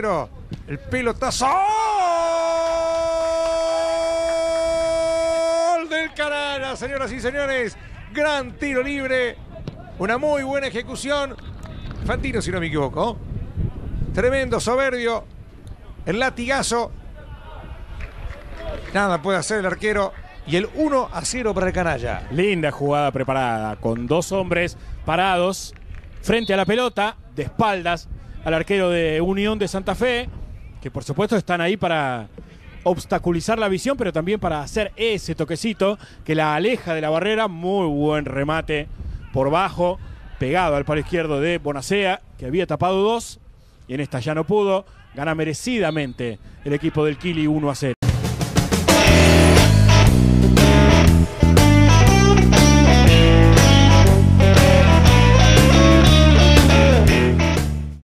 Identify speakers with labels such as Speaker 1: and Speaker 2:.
Speaker 1: El pelotazo. ¡Gol del Canalla, señoras y señores. Gran tiro libre. Una muy buena ejecución. Fantino, si no me equivoco. Tremendo, soberbio. El latigazo. Nada puede hacer el arquero. Y el 1 a 0 para el canalla.
Speaker 2: Linda jugada preparada, con dos hombres parados frente a la pelota, de espaldas al arquero de Unión de Santa Fe, que por supuesto están ahí para obstaculizar la visión, pero también para hacer ese toquecito que la aleja de la barrera. Muy buen remate por bajo, pegado al palo izquierdo de Bonacea, que había tapado dos, y en esta ya no pudo. Gana merecidamente el equipo del Kili 1 a 0.